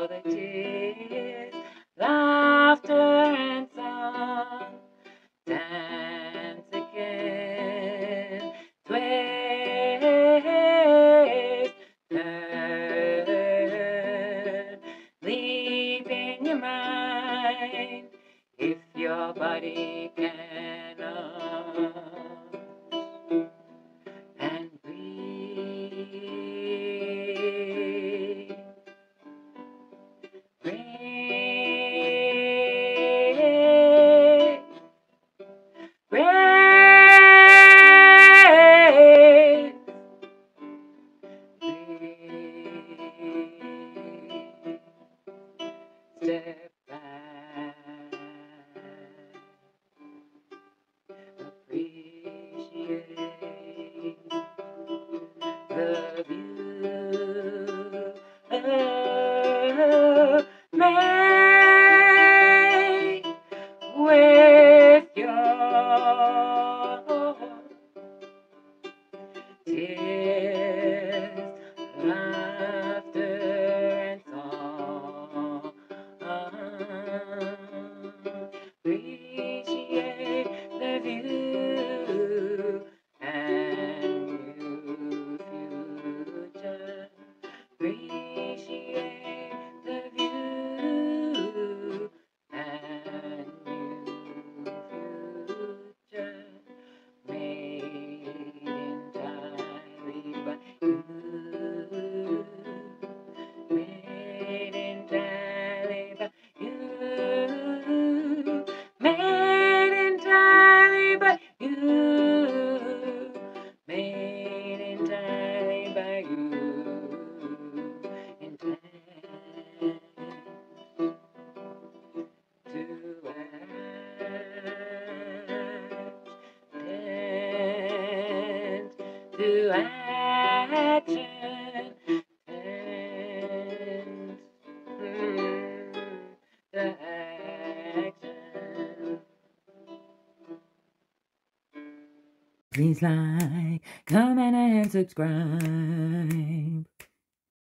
shall the tears, laughter, and song dance again. twist, turn, leap in your mind if your body cannot. Uh, to action. Turn to action. Please like, comment, and subscribe.